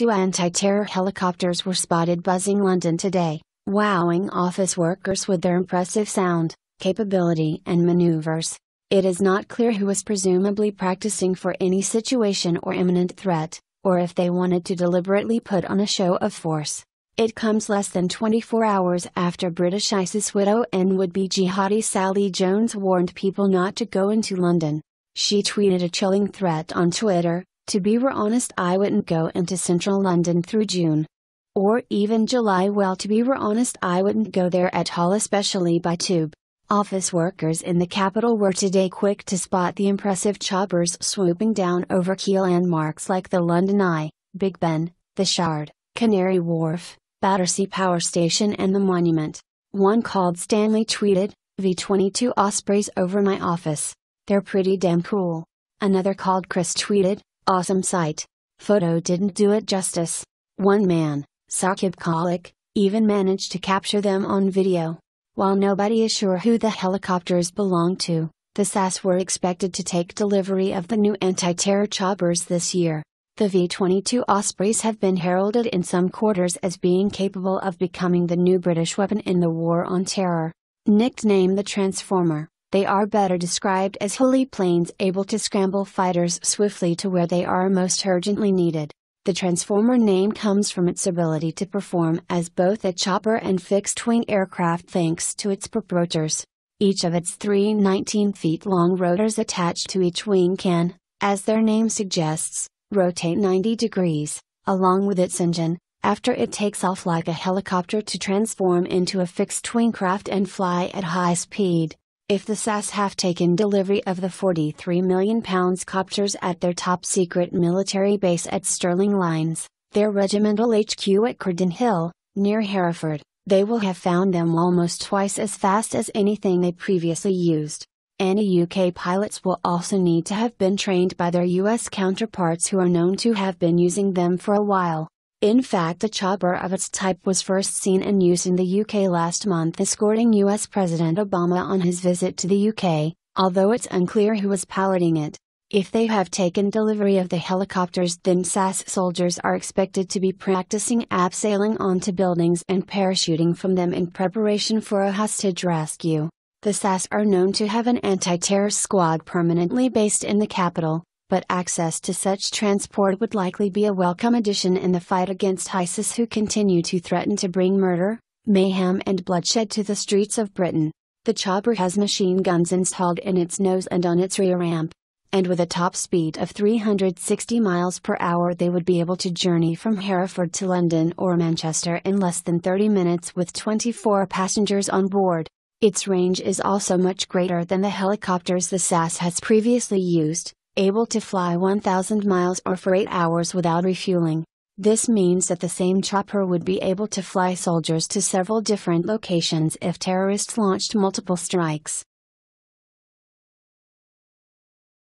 two anti-terror helicopters were spotted buzzing London today, wowing office workers with their impressive sound, capability and maneuvers. It is not clear who was presumably practicing for any situation or imminent threat, or if they wanted to deliberately put on a show of force. It comes less than 24 hours after British ISIS widow and would-be jihadi Sally Jones warned people not to go into London. She tweeted a chilling threat on Twitter, to be honest I wouldn't go into central London through June. Or even July well to be honest I wouldn't go there at all especially by tube. Office workers in the capital were today quick to spot the impressive choppers swooping down over key landmarks like the London Eye, Big Ben, the Shard, Canary Wharf, Battersea Power Station and the Monument. One called Stanley tweeted, V22 Ospreys over my office. They're pretty damn cool. Another called Chris tweeted, awesome sight. Photo didn't do it justice. One man, Saqib Khalik, even managed to capture them on video. While nobody is sure who the helicopters belong to, the SAS were expected to take delivery of the new anti-terror choppers this year. The V-22 Ospreys have been heralded in some quarters as being capable of becoming the new British weapon in the war on terror. Nicknamed the Transformer, they are better described as heli planes able to scramble fighters swiftly to where they are most urgently needed. The Transformer name comes from its ability to perform as both a chopper and fixed wing aircraft thanks to its proprotors. Each of its three 19 feet long rotors attached to each wing can, as their name suggests, rotate 90 degrees, along with its engine, after it takes off like a helicopter to transform into a fixed wing craft and fly at high speed. If the SAS have taken delivery of the £43 million copters at their top secret military base at Stirling Lines, their regimental HQ at Credenhill, near Hereford, they will have found them almost twice as fast as anything they previously used. Any UK pilots will also need to have been trained by their US counterparts who are known to have been using them for a while. In fact, a chopper of its type was first seen in use in the UK last month escorting US President Obama on his visit to the UK, although it's unclear who was piloting it. If they have taken delivery of the helicopters, then SAS soldiers are expected to be practicing abseiling onto buildings and parachuting from them in preparation for a hostage rescue. The SAS are known to have an anti terror squad permanently based in the capital, but access to such transport would likely be a welcome addition in the fight against ISIS who continue to threaten to bring murder, mayhem and bloodshed to the streets of Britain. The chopper has machine guns installed in its nose and on its rear ramp, and with a top speed of 360 miles per hour they would be able to journey from Hereford to London or Manchester in less than 30 minutes with 24 passengers on board. Its range is also much greater than the helicopters the SAS has previously used, able to fly 1000 miles or for 8 hours without refueling. This means that the same chopper would be able to fly soldiers to several different locations if terrorists launched multiple strikes.